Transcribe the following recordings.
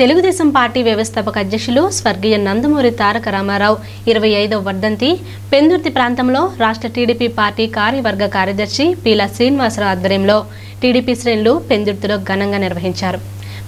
Telugu Desam party వ్యవస్థాపక అధ్యక్షులు స్వర్గీయ నందమూరి తారక రామారావు ఇరవై ఐదవ వర్ధంతి. పెందుర్తి ప్రాంతంలో రాష్ట్ర టీడీపీ పార్టీ కార్యవర్గ కార్యదర్శి పీలా శ్రీనివాసరావు ఆధ్వర్యంలో టీడీపీ శ్రేణులు పెందుర్తిలో ఘనంగా నిర్వహించారు.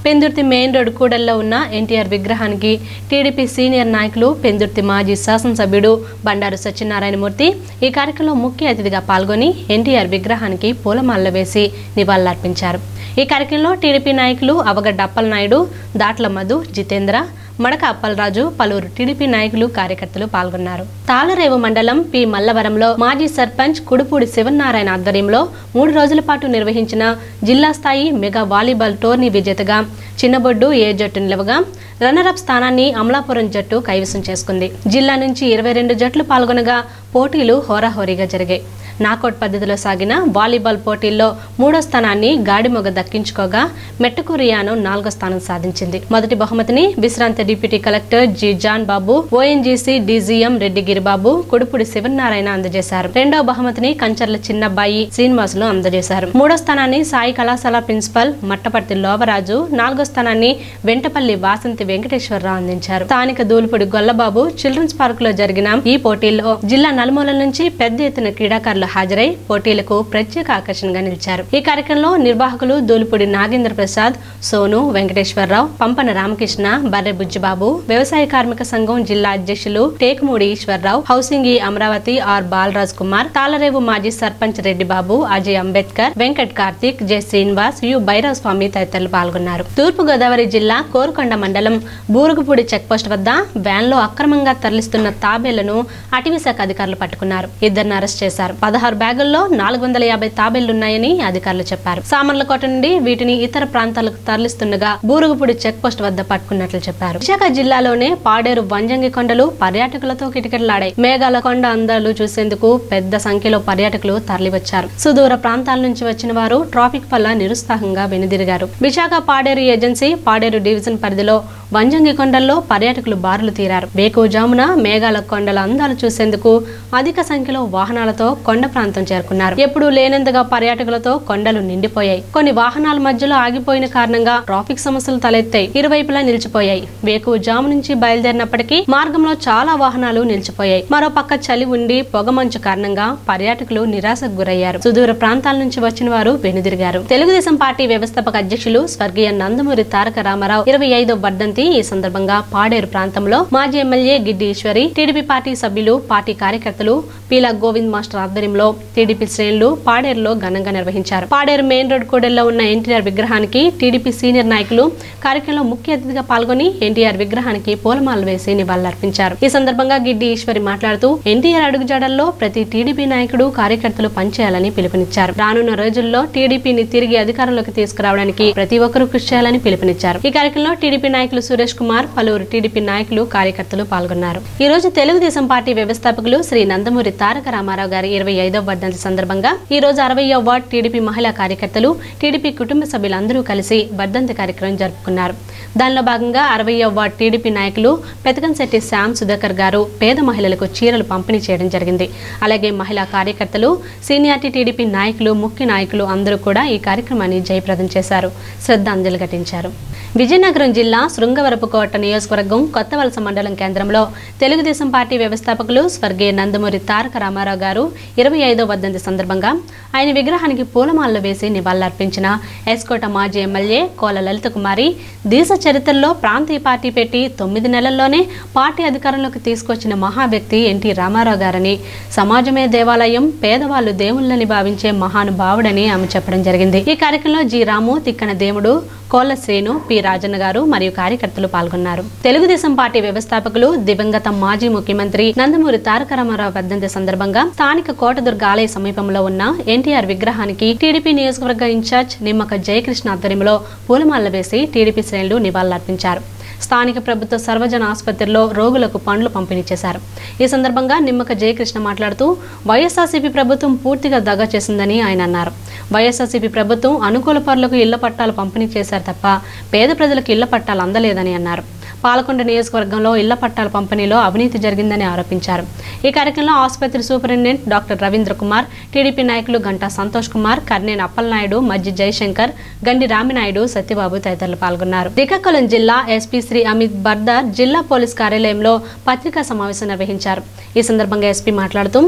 పెందుర్తి మెయిన్ రోడ్ కూడల్లో ఉన్న ఎన్టీఆర్ విగ్రహానికి టీడీపీ సీనియర్ నాయకులు పెందుర్తి మాజీ శాసనసభ్యుడు బండారు సత్యనారాయణమూర్తి ఈ కార్యక్రమంలో ముఖ్య అతిథిగా పాల్గొని ఎన్టీఆర్ విగ్రహానికి పూలమాలలు వేసి నివాళులర్పించారు. ఈ కార్యక్రమంలో టీడీపీ నాయకులు అవగడ్డ అప్పలనాయుడు దాట్ల మధు జితేంద్ర మడక అప్పలరాజు పలువురు టీడీపీ నాయకులు కార్యకర్తలు పాల్గొన్నారు. తాళరేవు మండలం పి. మల్లవరంలో మాజీ సర్పంచ్ కుడుపూడి శివనారాయణ ఆధ్వర్యంలో మూడు రోజుల పాటు నిర్వహించిన జిల్లా స్థాయి మెగా వాలీబాల్ టోర్నీ విజేతగా చిన్నబొడ్డు ఏ జట్టు నిలవగా రన్నరప్ స్థానాన్ని అమలాపురం జట్టు కైవసం చేసుకుంది. జిల్లా నుంచి ఇరవై రెండు జట్లు పాల్గొనగా పోటీలు హోరాహోరీగా జరిగాయి. నాకౌట్ పద్ధతిలో సాగిన వాలీబాల్ పోటీల్లో మూడో స్థానాన్ని గాడిమొగ దక్కించుకోగా మెట్టకూరియాను నాలుగో స్థానం సాధించింది. మొదటి బహుమతిని విశ్రాంత deputy collector G John Babu ONGC DGM Reddy Giribabu Kudupudi Sivanarayana అందజేశారు. రెండో బహుమతిని కంచర్ల చిన్నబ్బాయి శ్రీనివాసులు అందజేశారు. మూడో స్థానాన్ని సాయి కళాశాల ప్రిన్సిపల్ మట్టపర్తి లోవరాజు నాలుగో స్థానాన్ని వెంటపల్లి వాసంతి వెంకటేశ్వరరావు అందించారు. స్థానిక దూలుపుడి గొల్లబాబు చిల్డ్రన్స్ పార్క్లో జరిగిన ఈ పోటీల్లో జిల్లా నలుమూలల నుంచి పెద్ద ఎత్తున క్రీడాకారులు హాజరై పోటీలకు ప్రత్యేక ఆకర్షణగా నిలిచారు. ఈ కార్యక్రమంలో నిర్వాహకులు దూలిపూడి నాగేంద్ర ప్రసాద్ సోను వెంకటేశ్వరరావు పంపన రామకృష్ణ బర్రె బుజ్జిబాబు వ్యవసాయ కార్మిక సంఘం జిల్లా అధ్యక్షులు టేకుమూడి ఈశ్వరరావు హౌసింగ్ ఈ అమరావతి ఆర్ బాలరాజ్ కుమార్ తాలరేవు మాజీ సర్పంచ్ రెడ్డి బాబు అజయ్ అంబేద్కర్ వెంకట్ కార్తీక్ జె శ్రీనివాస్ యు భైరవ స్వామి తదితరులు పాల్గొన్నారు. తూర్పు గోదావరి జిల్లా కోరుకొండ మండలం బూరుగుపూడి చెక్పోస్ట్ వద్ద వ్యాన్లో అక్రమంగా తరలిస్తున్న తాబేలను అటవీ శాఖ అధికారులు పట్టుకున్నారు. ఇద్దరిని అరెస్ట్ చేశారు. పదహారు బ్యాగుల్లో నాలుగు వందల యాభై తాబేళ్ళున్నాయని అధికారులు చెప్పారు. సామర్లకోట నుండి వీటిని ఇతర ప్రాంతాలకు తరలిస్తుండగా బూరుగుపూడి చెక్ పోస్ట్ వద్ద పట్టుకున్నట్లు చెప్పారు. విశాఖ జిల్లాలోనే పాడేరు వంజంగి కొండలు పర్యాటకులతో కిటకిటలాడాయి. మేఘాల కొండ అందాలు చూసేందుకు పెద్ద సంఖ్యలో పర్యాటకులు తరలివచ్చారు. సుదూర ప్రాంతాల నుంచి వచ్చిన వారు ట్రాఫిక్ వల్ల నిరుత్సాహంగా వెనుదిరిగారు. విశాఖ పాడేరు ఏజెన్సీ పాడేరు డివిజన్ పరిధిలో వంజంగి కొండల్లో పర్యాటకులు బారులు తీరారు. వేకువజామున మేఘాల కొండల అందాలు చూసేందుకు అధిక సంఖ్యలో వాహనాలతో కొండ ప్రాంతం చేరుకున్నారు. ఎప్పుడూ లేనంతగా పర్యాటకులతో కొండలు నిండిపోయాయి. కొన్ని వాహనాల మధ్యలో ఆగిపోయిన కారణంగా ట్రాఫిక్ సమస్యలు తలెత్తాయి. ఇరువైపులా నిలిచిపోయాయి. వేకువజాము నుంచి బయలుదేరినప్పటికీ మార్గంలో చాలా వాహనాలు నిలిచిపోయాయి. మరో పక్క చలి ఉండి పొగమంచు కారణంగా పర్యాటకులు నిరాశకు గురయ్యారు. సుదూర ప్రాంతాల నుంచి వచ్చిన వారు వెనుదిరిగారు. తెలుగుదేశం పార్టీ వ్యవస్థాపక అధ్యక్షులు స్వర్గీయ నందమూరి తారక రామారావు ఇరవై ఐదో వర్ధంతి ఈ సందర్భంగా పాడేరు ప్రాంతంలో మాజీ MLA Giddi Eswari TDP party సభ్యులు పార్టీ కార్యకర్తలు పీలా గోవింద్ మాస్టర్ ఆధ్వర్యంలో టీడీపీ శ్రేణులు పాడేరులో ఘనంగా నిర్వహించారు. పాడేరు మెయిన్ రోడ్ కూడల్లో ఉన్న ఎన్టీఆర్ విగ్రహానికి టీడీపీ సీనియర్ నాయకులు కార్యక్రమంలో ముఖ్య అతిథిగా పాల్గొని ఎన్టీఆర్ విగ్రహానికి పూలమాలలు వేసి నివాళులర్పించారు. ఈ సందర్భంగా గిడ్డి ఈశ్వరి మాట్లాడుతూ ఎన్టీఆర్ అడుగుజాడల్లో ప్రతి టీడీపీ నాయకుడు కార్యకర్తలు పనిచేయాలని పిలుపునిచ్చారు. రానున్న రోజుల్లో టీడీపీని తిరిగి అధికారంలోకి తీసుకురావడానికి ప్రతి ఒక్కరూ కృషి చేయాలని పిలుపునిచ్చారు. ఈ కార్యక్రమంలో టీడీపీ నాయకులు సురేష్ కుమార్ పలువురు టీడీపీ నాయకులు కార్యకర్తలు పాల్గొన్నారు. ఈ రోజు తెలుగుదేశం పార్టీ వ్యవస్థాపకులు శ్రీ నందమూరి తారక రామారావు గారి ఇరవై ఐదవ వర్ధంతి సందర్భంగా ఈ రోజు అరవయో వార్డ్ టీడీపీ మహిళా కార్యకర్తలు టీడీపీ కుటుంబ సభ్యులందరూ కలిసి వర్ధంతి కార్యక్రమం జరుపుకున్నారు. దానిలో భాగంగా అరవయో వార్డ్ టీడీపీ నాయకులు పెతకంశెట్టి శ్యామ్ సుధాకర్ గారు పేద మహిళలకు చీరలు పంపిణీ చేయడం జరిగింది. అలాగే మహిళా కార్యకర్తలు సీనియార్టీ టీడీపీ నాయకులు ముఖ్య నాయకులు అందరూ కూడా ఈ కార్యక్రమాన్ని జయప్రదం చేశారు. శ్రద్ధాంజలి ఘటించారు. విజయనగరం జిల్లా శృంగ శృంగవరపుకోట నియోజకవర్గం కొత్తవలస మండలం కేంద్రంలో తెలుగుదేశం పార్టీ వ్యవస్థాపకులు స్వర్గీయ నందమూరి తారక రామారావు గారు ఇరవై ఐదో వర్ధంతి సందర్భంగా ఆయన విగ్రహానికి పూలమాలలు వేసి నివాళులర్పించిన ఎస్కోట మాజీ ఎమ్మెల్యే కోల లలిత కుమారి దేశ చరిత్రలో ప్రాంతీయ పార్టీ పెట్టి తొమ్మిది నెలల్లోనే పార్టీ అధికారంలోకి తీసుకొచ్చిన మహా వ్యక్తి ఎన్టీ రామారావు గారని సమాజమే దేవాలయం పేదవాళ్ళు దేవుళ్ళని భావించే మహానుభావుడని ఆమె చెప్పడం జరిగింది. ఈ కార్యక్రమంలో జి రాము తిక్కన దేవుడు కోల శ్రీను పి రాజన్న గారు మరియు కార్యకర్తలు పాల్గొన్నారు. తెలుగుదేశం పార్టీ వ్యవస్థాపకులు దివంగత మాజీ ముఖ్యమంత్రి నందమూరి తారక రామారావు వర్ధంతి సందర్భంగా స్థానిక కోటదుర్గ ఆలయ సమీపంలో ఉన్న ఎన్టీఆర్ విగ్రహానికి టీడీపీ నియోజకవర్గ ఇన్ఛార్జ్ నిమ్మక జయకృష్ణ ఆధ్వర్యంలో పూలమాలలు వేసి టీడీపీ శ్రేణులు నివాళులర్పించారు. స్థానిక ప్రభుత్వ సర్వజన ఆసుపత్రిలో రోగులకు పండ్లు పంపిణీ చేశారు. ఈ సందర్భంగా నిమ్మక జయకృష్ణ మాట్లాడుతూ వైఎస్ఆర్సీపీ ప్రభుత్వం పూర్తిగా దగా చేసిందని ఆయన అన్నారు. వైఎస్ఆర్సీపీ ప్రభుత్వం అనుకూల పరులకు ఇళ్ళ పట్టాలు పంపిణీ చేశారు తప్ప పేద ప్రజలకు ఇళ్ళ పట్టాలు అందలేదని అన్నారు. పాలకొండ నియోజకవర్గంలో ఇళ్ళ పట్టాల పంపిణీలో అవినీతి జరిగిందని ఆరోపించారు. ఈ కార్యక్రమంలో ఆసుపత్రి superintendent doctor Ravindra Kumar TDP నాయకులు గంటా సంతోష్ కుమార్ కర్నేని అప్పలనాయుడు మజ్జి జయశంకర్ గండి రామినాయుడు సత్యబాబు తదితరులు పాల్గొన్నారు. శ్రీకాకుళం జిల్లా ఎస్పీ శ్రీ అమిత్ బర్దర్ జిల్లా పోలీస్ కార్యాలయంలో పత్రికా సమావేశం నిర్వహించారు. ఈ సందర్భంగా ఎస్పీ మాట్లాడుతూ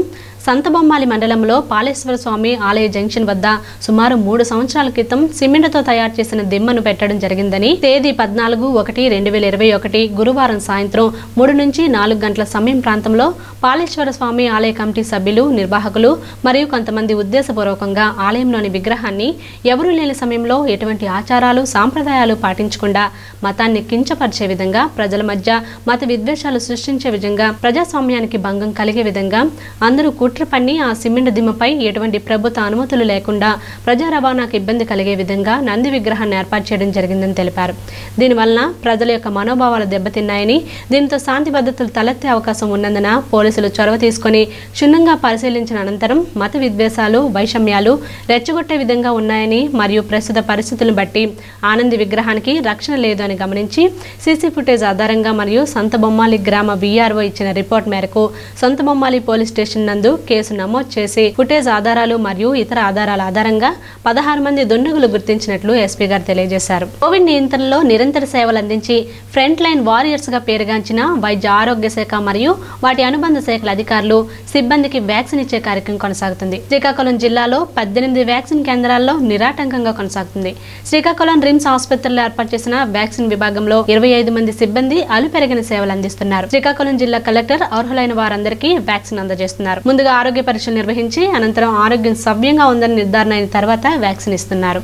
సంతబొమ్మాలి మండలంలో పాలేశ్వర స్వామి ఆలయ జంక్షన్ వద్ద సుమారు మూడు సంవత్సరాల క్రితం సిమెంట్తో తయారు చేసిన దిమ్మను పెట్టడం జరిగిందని తేదీ పద్నాలుగు ఒకటి రెండు వేల ఇరవై ఒకటి గురువారం సాయంత్రం మూడు నుంచి నాలుగు గంటల సమయం ప్రాంతంలో పాలేశ్వర స్వామి ఆలయ కమిటీ సభ్యులు నిర్వాహకులు మరియు కొంతమంది ఉద్దేశపూర్వకంగా ఆలయంలోని విగ్రహాన్ని ఎవరూ లేని సమయంలో ఎటువంటి ఆచారాలు సాంప్రదాయాలు పాటించకుండా మతాన్ని కించపరిచే విధంగా ప్రజల మధ్య మత విద్వేషాలు సృష్టించే విధంగా ప్రజాస్వామ్యానికి భంగం కలిగే విధంగా అందరూ కుట్ర పన్ని ఆ సిమెంట్ దిమ్మపై ఎటువంటి ప్రభుత్వ అనుమతులు లేకుండా ప్రజా రవాణాకు ఇబ్బంది కలిగే విధంగా నంది విగ్రహాన్ని ఏర్పాటు చేయడం జరిగిందని తెలిపారు. దీనివలన ప్రజల యొక్క మనోభావాలు దెబ్బతిన్నాయని దీంతో శాంతి భద్రతలు తలెత్తే అవకాశం ఉన్నందున పోలీసులు చొరవ తీసుకొని క్షుణ్ణంగా పరిశీలించిన అనంతరం మత విద్వేషాలు వైషమ్యాలు రెచ్చగొట్టే విధంగా ఉన్నాయని మరియు ప్రస్తుత పరిస్థితులను బట్టి ఆనంది విగ్రహానికి రక్షణ లేదు అని గమనించి సీసీ ఫుటేజ్ ఆధారంగా మరియు సొంత బొమ్మాలి గ్రామ వీఆర్ఓ ఇచ్చిన రిపోర్ట్ మేరకు సొంత బొమ్మాలి పోలీస్ స్టేషన్ నందు కేసు నమోదు చేసి ఫుటేజ్ ఆధారాలు మరియు ఇతర ఆధారాల ఆధారంగా పదహారు మంది దుండగులు గుర్తించినట్లు ఎస్పీ గారు తెలియజేశారు. కోవిడ్ నియంత్రణలో నిరంతర సేవలు అందించి ఫ్రంట్ లైన్ వారియర్స్గా పేరుగాంచిన వైద్య ఆరోగ్య శాఖ మరియు వాటి అనుబంధ శాఖల అధికారులు సిబ్బందికి వ్యాక్సిన్ ఇచ్చే కార్యక్రమం కొనసాగుతుంది. శ్రీకాకుళం జిల్లాలో పద్దెనిమిది వ్యాక్సిన్ కేంద్రాల్లో నిరాటంకంగా కొనసాగుతుంది. శ్రీకాకుళం రిమ్స్ ఆసుపత్రిలో ఏర్పాటు చేసిన వ్యాక్సిన్ విభాగంలో ఇరవై ఐదు మంది సిబ్బంది అలుపెరగిన సేవలు అందిస్తున్నారు. శ్రీకాకుళం జిల్లా కలెక్టర్ అర్హులైన వారందరికీ వ్యాక్సిన్ అందజేస్తున్నారు. ముందుగా ఆరోగ్య పరీక్షలు నిర్వహించి అనంతరం ఆరోగ్యం సవ్యంగా ఉందని నిర్ధారణ అయిన తర్వాత వ్యాక్సిన్ ఇస్తున్నారు.